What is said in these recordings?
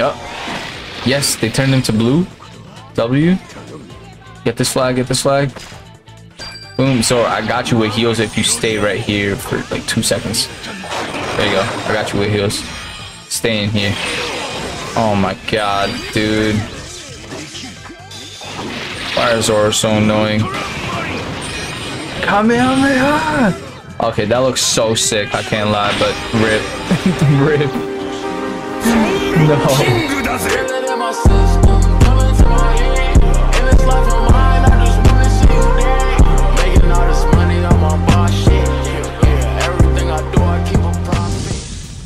Oh. Yes, they turned into blue. W. Get this flag, get this flag. Boom. So I got you with heals if you stay right here for like two seconds. There you go. I got you with heals. Stay in here. Oh my god, dude. Why is so annoying? Kamehameha! Okay, that looks so sick. I can't lie, but rip. rip. No.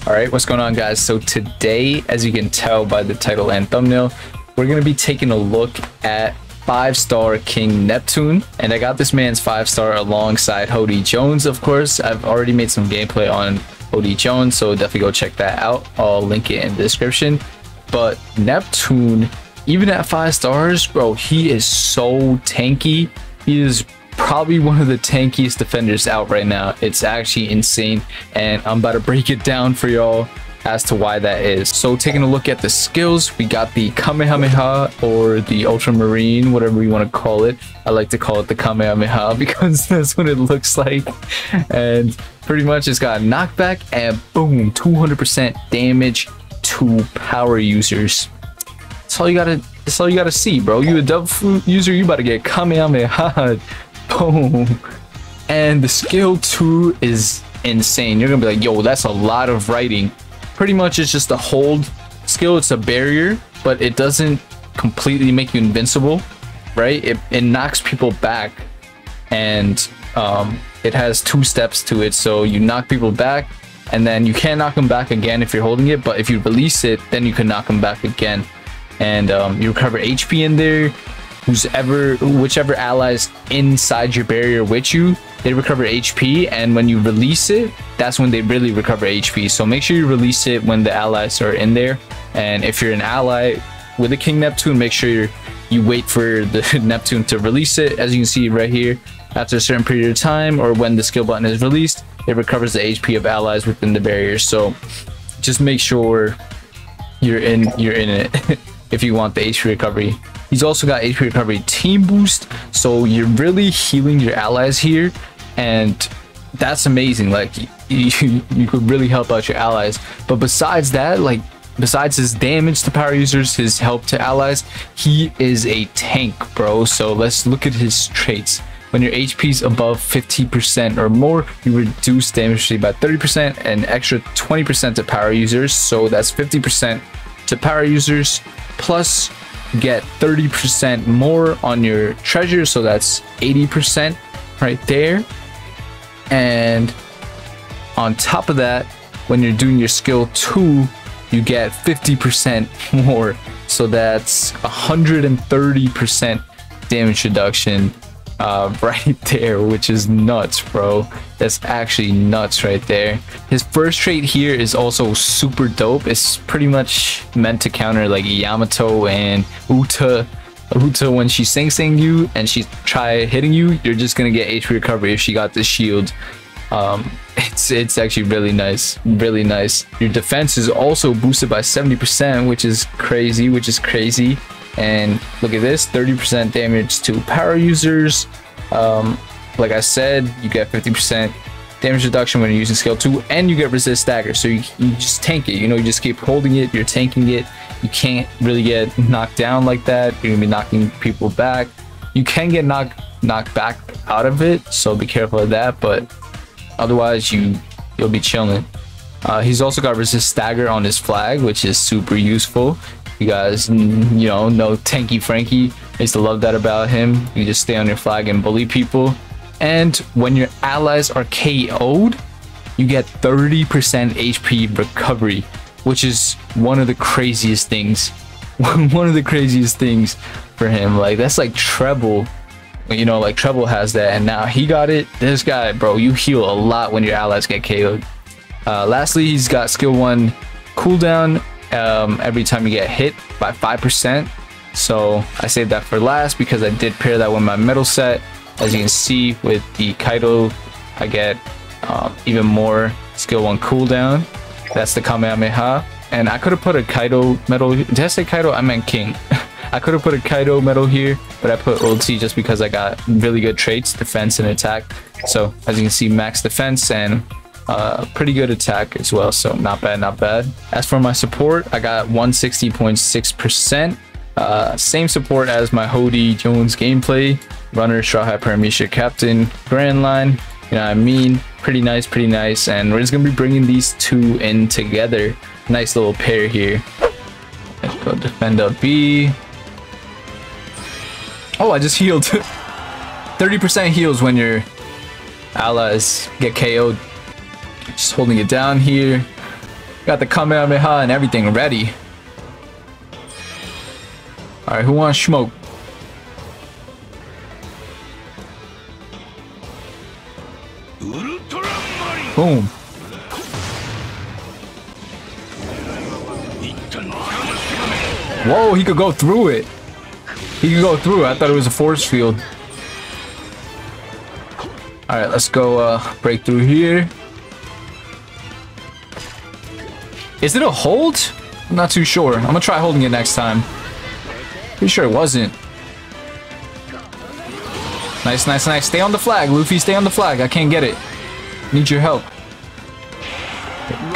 Alright, what's going on guys? So today, as you can tell by the title and thumbnail, we're going to be taking a look at 5-star King Neptune. And I got this man's 5-star alongside Hody Jones, of course. I've already made some gameplay on Hody Jones, so definitely go check that out. I'll link it in the description. But Neptune, even at 5 stars, bro, he is so tanky. He is probably one of the tankiest defenders out right now. It's actually insane, and I'm about to break it down for y'all as to why that is. So taking a look at the skills, we got the Kamehameha or the Ultramarine, whatever you want to call it. I like to call it the Kamehameha because that's what it looks like. And pretty much it's got knockback and boom, 200% damage to power users. That's all you gotta, that's all you gotta see, bro. You a dub user, you about to get Kamehameha Boom. And the skill 2 is insane. You're gonna be like, yo, that's a lot of writing. Pretty much it's just a hold skill. It's a barrier, but it doesn't completely make you invincible, right? It, it knocks people back and um, it has two steps to it. So you knock people back and then you can't knock them back again if you're holding it. But if you release it, then you can knock them back again. And um, you recover HP in there who's ever whichever allies inside your barrier with you they recover hp and when you release it that's when they really recover hp so make sure you release it when the allies are in there. And if you're an ally with a king neptune make sure you wait for the neptune to release it. As you can see right here after a certain period of time or when the skill button is released it recovers the hp of allies within the barrier. So just make sure you're in you're in it if you want the hp recovery He's also got HP recovery team boost, so you're really healing your allies here, and that's amazing. Like you, you could really help out your allies. But besides that, like besides his damage to power users, his help to allies, he is a tank, bro. So let's look at his traits. When your HP is above 50% or more, you reduce damage by 30% and extra 20% to power users. So that's 50% to power users plus get 30% more on your treasure. So that's 80% right there. And on top of that, when you're doing your skill two, you get 50% more. So that's 130% damage reduction uh, right there, which is nuts, bro. That's actually nuts right there. His first trait here is also super dope. It's pretty much meant to counter like Yamato and Uta. Uta, when she Sing Sing you and she try hitting you, you're just gonna get HP recovery if she got the shield. Um, it's it's actually really nice, really nice. Your defense is also boosted by 70%, which is crazy, which is crazy. And look at this, 30% damage to power users. Um, like I said, you get 50% damage reduction when you're using skill 2 and you get resist stagger. So you, you just tank it you know you just keep holding it you're tanking it. You can't really get knocked down like that you're gonna be knocking people back. You can get knocked knocked back out of it so be careful of that but otherwise you you'll be chilling. Uh, he's also got resist stagger on his flag which is super useful you guys, you know, know Tanky Frankie. I used to love that about him. You just stay on your flag and bully people. And when your allies are KO'd, you get 30% HP recovery, which is one of the craziest things. one of the craziest things for him. Like, that's like Trebol. You know, like Trebol has that, and now he got it. This guy, bro, you heal a lot when your allies get KO'd. Uh, lastly, he's got skill 1 cooldown um, every time you get hit by 5%. So I saved that for last because I did pair that with my medal set. As you can see with the Kaido, I get um, even more skill 1 cooldown. That's the Kamehameha. And I could have put a Kaido medal. Did I say Kaido? I meant King. I could have put a Kaido medal here, but I put ulti just because I got really good traits, defense and attack. So as you can see, max defense and uh, pretty good attack as well. So not bad, not bad. As for my support, I got 160.6%. Uh, same support as my Hody Jones gameplay. Runner, Straw Hat, Paramecia, Captain, Grand Line. You know what I mean? Pretty nice, pretty nice. And we're just going to be bringing these two in together. Nice little pair here. Let's go defend up B. Oh, I just healed. 30% heals when your allies get KO'd. Just holding it down here. Got the Kamehameha and everything ready. Alright, who wants smoke? Boom. Whoa, he could go through it. He could go through it. I thought it was a force field. Alright, let's go uh, break through here. Is it a hold? I'm not too sure. I'm gonna try holding it next time. Pretty sure it wasn't. Nice, nice, nice. Stay on the flag, Luffy. Stay on the flag. I can't get it. Need your help.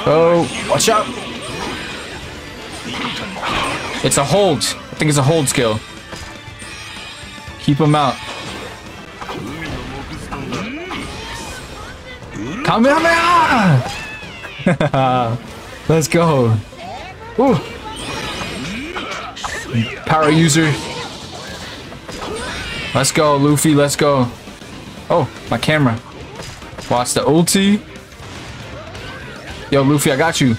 Oh, watch out. It's a hold. I think it's a hold skill. Keep him out. Kamehameha! Let's go. Ooh. Power user. Let's go, Luffy. Let's go. Oh, my camera. Watch the ulti. Yo, Luffy, I got you.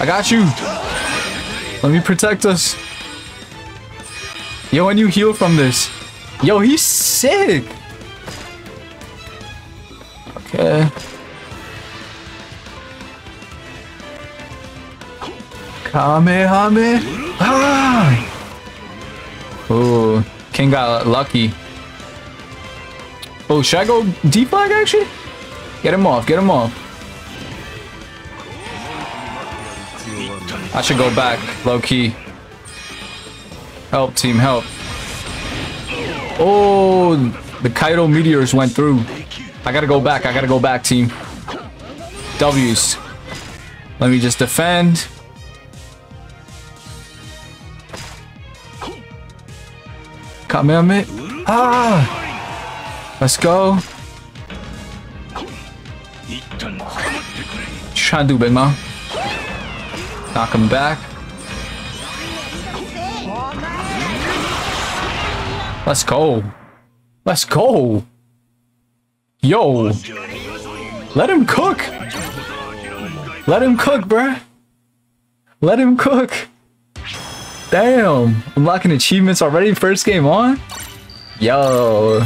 I got you. Let me protect us. Yo, and you heal from this. Yo, he's sick. Okay. Kamehameha! Ah! Oh, King got lucky. Oh, should I go D-flag actually? Get him off, get him off. I should go back, low key. Help, team, help. Oh, the Kaido meteors went through. I gotta go back, I gotta go back, team. W's. Let me just defend. Kamehameha. Ah! Let's go. Trying to do, Big Mom. Knock him back. Let's go. Let's go. Yo. Let him cook. Let him cook, bruh. Let him cook. Damn. Unlocking achievements already. First game on? Yo.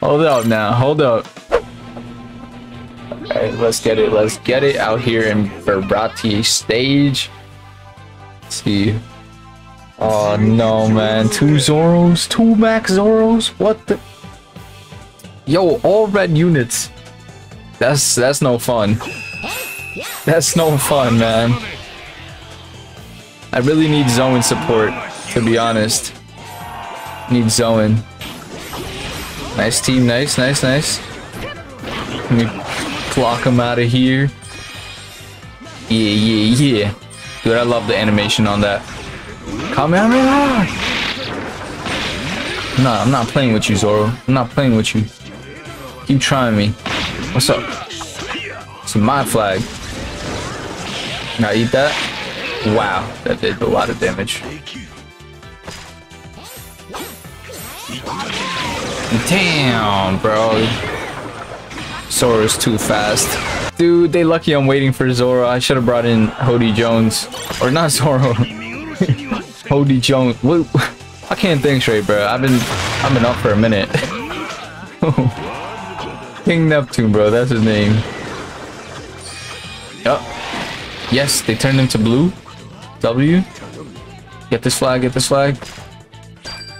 Hold up now. Hold up. Alright, let's get it. Let's get it out here in Baratie stage. Let's see. Oh no, man. Two Zoros? Two max Zoros? What the? Yo, all red units. That's that's no fun. That's no fun, man. I really need Zoan support, to be honest. Need Zoan. Nice team, nice, nice, nice. Let me block him out of here. Yeah, yeah, yeah. Dude, I love the animation on that. Kamehameha! Nah, I'm not playing with you, Zoro. I'm not playing with you. Keep trying me. What's up? It's my flag. Now eat that. Wow, that did a lot of damage. Damn, bro. Zoro's too fast. Dude, they lucky I'm waiting for Zoro. I should have brought in Hody Jones. Or not Zoro. Hody Jones. What? I can't think straight, bro. I've been I've been up for a minute. King Neptune, bro. That's his name. Yes, they turned into blue. W. Get this flag, get this flag.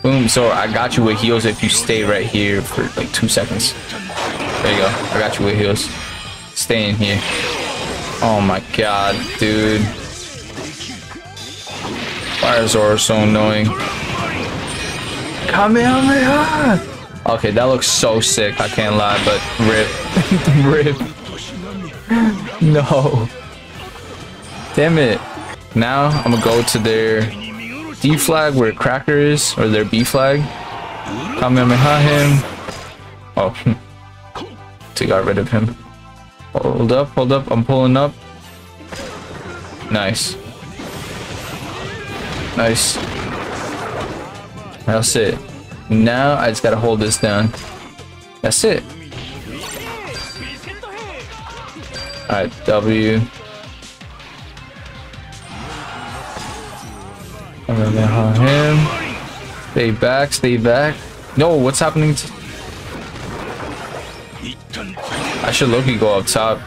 Boom. So I got you with heals if you stay right here for like two seconds. There you go. I got you with heals. Stay in here. Oh my god, dude. Fire Zoro so annoying. Kamehameha! Okay, that looks so sick. I can't lie, but rip. rip. no. Damn it. Now I'm gonna go to their D flag where Cracker is, or their B flag. Kamehameha him. Oh, to got rid of him. Hold up, hold up. I'm pulling up. Nice. Nice. That's it. Now I just gotta hold this down. That's it. Alright, W. I'm gonna him. Stay back, stay back. No, what's happening? I should and go up top.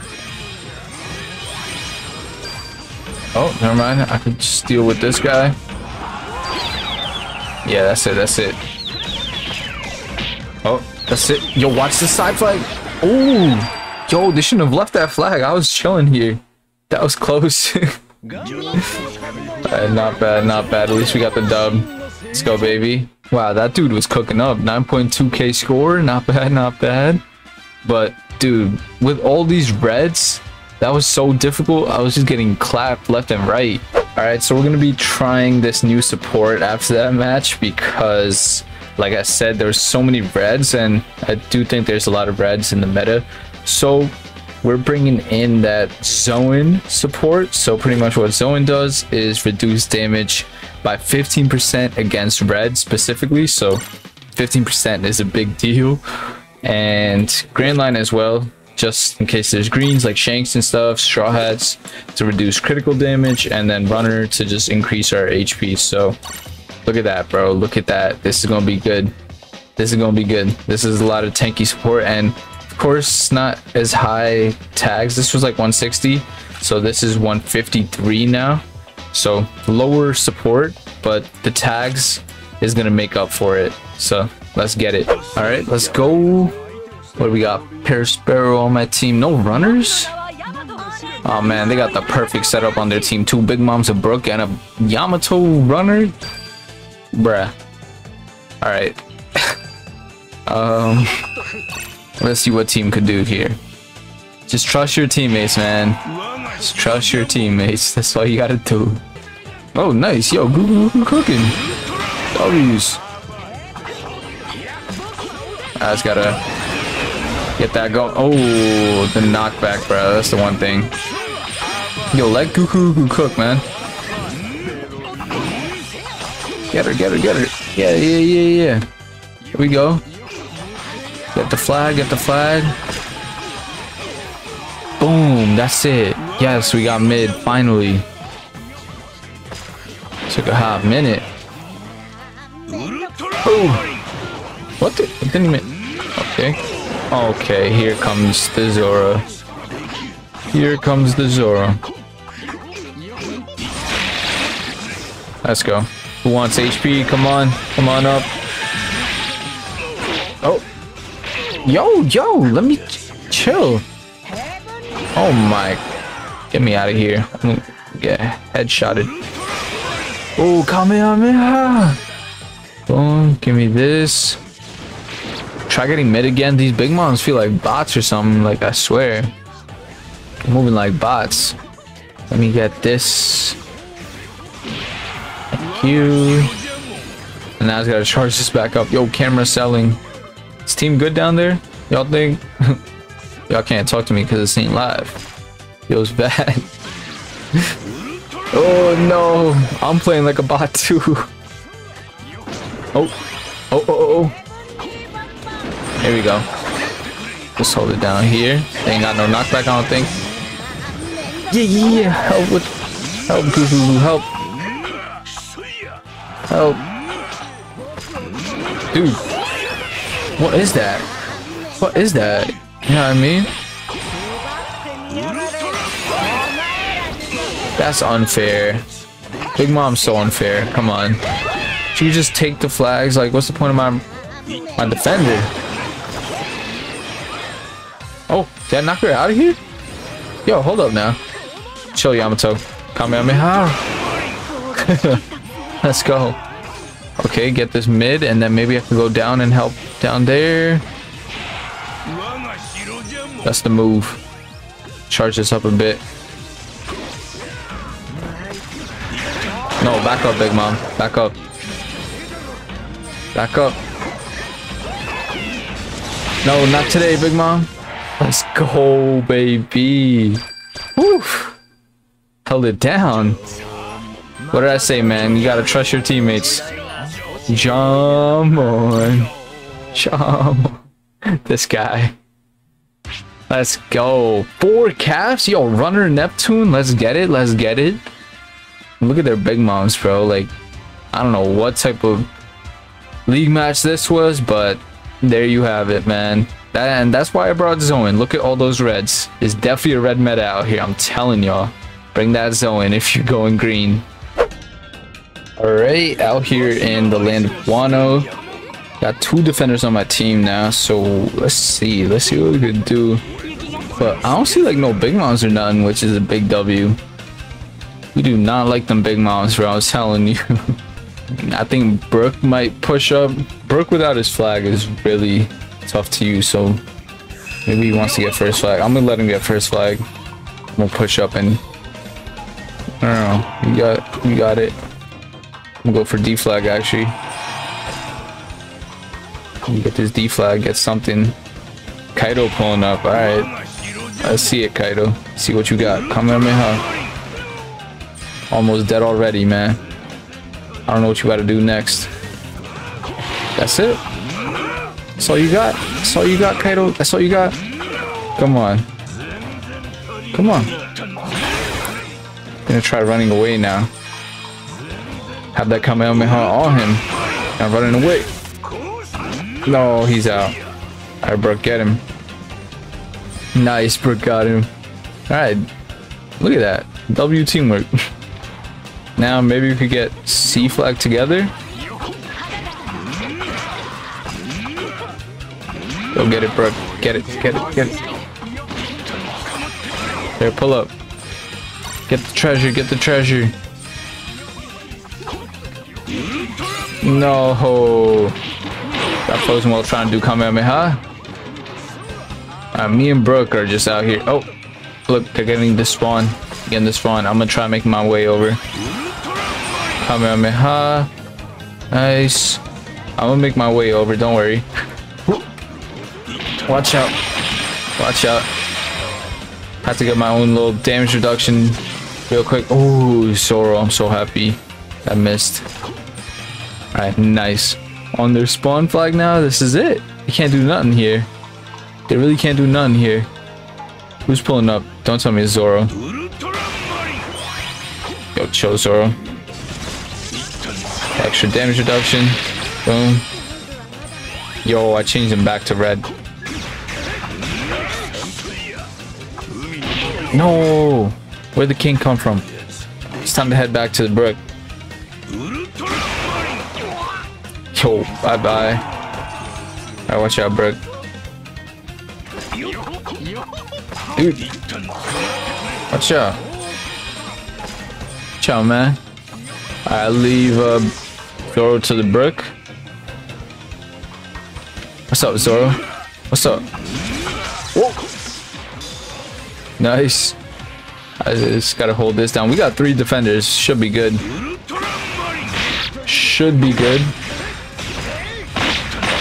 Oh, never mind. I can just deal with this guy. Yeah, that's it, that's it. Oh, that's it. Yo, watch the side flag. Oh, yo, they shouldn't have left that flag. I was chilling here. That was close. uh, not bad, not bad. At least we got the dub. Let's go, baby. Wow, that dude was cooking up. 9.2k score. Not bad, not bad. But, dude, with all these reds, that was so difficult. I was just getting clapped left and right. All right, so we're going to be trying this new support after that match because, like I said, there's so many reds and I do think there's a lot of reds in the meta. So we're bringing in that Zoan support. So pretty much what Zoan does is reduce damage by 15% against red specifically. So 15% is a big deal. And Grand Line as well just in case there's greens like shanks and stuff straw hats to reduce critical damage and then runner to just increase our hp so look at that bro look at that this is gonna be good this is gonna be good this is a lot of tanky support and of course not as high tags this was like 160 so this is 153 now so lower support but the tags is gonna make up for it so let's get it all right let's go what do we got? Perospero on my team. No runners? Oh man, they got the perfect setup on their team. Two Big Moms, a Brook, and a Yamato runner. Bruh. Alright. um, let's see what team could do here. Just trust your teammates, man. Just trust your teammates. That's all you gotta do. Oh, nice. Yo, Google cooking. W's. I just gotta Get that going. Oh, the knockback, bro. That's the one thing. Yo, let Goku cook, man. Get her, get her, get her. Yeah, yeah, yeah, yeah. Here we go. Get the flag, get the flag. Boom, that's it. Yes, we got mid, finally. Took a half minute. Oh! What the? It didn't even... Okay. Okay, here comes the Zoro. Here comes the Zoro. Let's go. Who wants HP? Come on. Come on up. Yo, yo, let me ch chill. Oh my. Get me out of here. I'm gonna get headshotted. Oh, Kamehameha. Boom, give me this. Try getting mid again. These big moms feel like bots or something. Like, I swear. moving like bots. Let me get this. Thank you. And now I gotta charge this back up. Yo, camera selling. Is team good down there? Y'all think? Y'all can't talk to me because it's ain't live. Feels bad. oh no. I'm playing like a bot too. Oh. Oh, oh, oh. oh. Here we go. Just hold it down here. They ain't got no knockback, I don't think. Yeah, yeah, yeah. Help with... Help, help. Help. Dude. What is that? What is that? You know what I mean? That's unfair. Big Mom's so unfair. Come on. She just take the flags. Like, what's the point of my my defender? Oh, did I knock her out of here? Yo, hold up now. Chill, Yamato. Kamehameha. Let's go. Okay, get this mid, and then maybe I can go down and help down there. That's the move. Charge this up a bit. No, back up, Big Mom. Back up. Back up. No, not today, Big Mom. Let's go, baby. Woof. Held it down. What did I say, man? You gotta trust your teammates. Jump on. Jump. This guy. Let's go. Four calves? Yo, Runner Neptune. Let's get it. Let's get it. Look at their big moms, bro. Like, I don't know what type of league match this was, but there you have it, man. That, and that's why I brought Zoan. Look at all those reds. It's definitely a red meta out here. I'm telling y'all. Bring that Zoan if you're going green. Alright, out here in the land of Wano. Got two defenders on my team now, so let's see. Let's see what we could do. But I don't see like no big moms or nothing, which is a big W. We do not like them big moms, bro. I was telling you. I think Brook might push up. Brook without his flag is really tough to use, so maybe he wants to get first flag. I'm gonna let him get first flag. We'll push up and I don't know. You got you got it. I'm gonna go for D flag actually. Get this D flag, get something. Kaido pulling up. Alright. Let's see it, Kaido. See what you got. Kamehameha. Almost dead already, man. I don't know what you gotta do next. That's it. That's all you got. That's all you got, Kaido. That's all you got. Come on. Come on. Gonna try running away now. Have that Kamehameha on him. I'm running away. No, he's out. Alright, Brook, get him. Nice, Brook got him. Alright. Look at that. W teamwork. Now maybe we could get C flag together. Go get it, bro. Get it, get it, get it. There, pull up. Get the treasure, get the treasure. No. That frozen while trying to do Kamehameha. Uh, me and Brook are just out here. Oh, look, they're getting this spawn. Getting this spawn. I'm gonna try to make my way over. Kamehameha. Nice. I'm gonna make my way over, don't worry. Watch out. Watch out. Have to get my own little damage reduction real quick. Oh, Zoro, I'm so happy. I missed. Alright, nice. On their spawn flag now, this is it. You can't do nothing here. They really can't do nothing here. Who's pulling up? Don't tell me it's Zoro. Yo, chill, Zoro. Extra damage reduction. Boom. Yo, I changed him back to red. No! Where'd the king come from? It's time to head back to the brook. Yo, bye-bye. Alright, watch out, brook. Dude. Watch out. Ciao, man. I leave uh, Zoro to the brook. What's up, Zoro? What's up? Whoa! Nice. I just gotta hold this down. We got three defenders. Should be good. Should be good.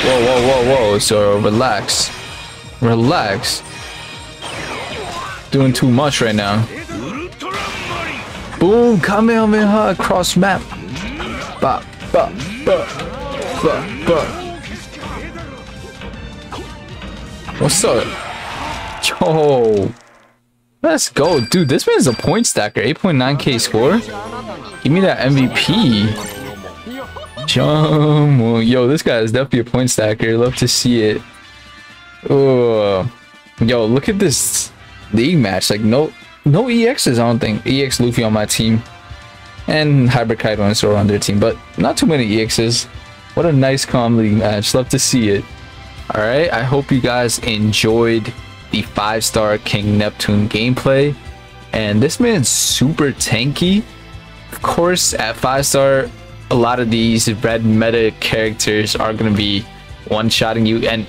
Whoa, whoa, whoa, whoa. Zoro, relax. Relax. Doing too much right now. Boom! Kamehameha across map. Ba, ba, ba, ba, ba. What's up? Yo! Let's go. Dude, this man's a point stacker. 8.9k score. Give me that MVP. Jump. Yo, this guy is definitely a point stacker. Love to see it. Oh. Yo, look at this league match. Like, no no EXs, I don't think. EX Luffy on my team. And Hybrid Kaido and Zoro on their team. But not too many EXs. What a nice calm league match. Love to see it. Alright, I hope you guys enjoyed the 5-star King Neptune gameplay. And this man's super tanky. Of course, at 5-star, a lot of these red meta characters are going to be one-shotting you. And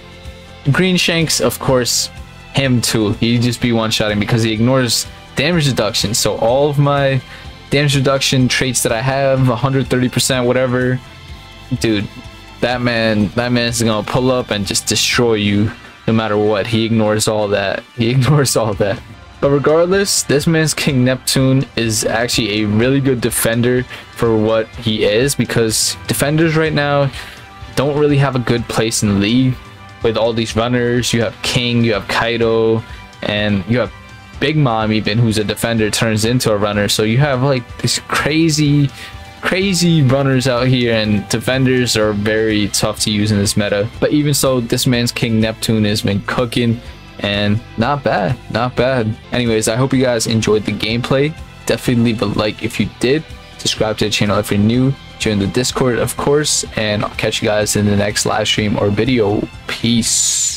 Green Shanks, of course, him too. He'd just be one-shotting because he ignores damage reduction. So all of my damage reduction traits that I have, 130%, whatever, dude, that man, that man's gonna pull up and just destroy you no matter what. He ignores all that. He ignores all that. But regardless, this man's King Neptune is actually a really good defender for what he is because defenders right now don't really have a good place in the league with all these runners. You have King, you have Kaido, and you have Big Mom even who's a defender turns into a runner. So you have like this crazy crazy runners out here and defenders are very tough to use in this meta. But even so, this man's King Neptune has been cooking and not bad, not bad. Anyways, I hope you guys enjoyed the gameplay. Definitely leave a like if you did. Subscribe to the channel if you're new. Join the Discord, of course, and I'll catch you guys in the next live stream or video. Peace.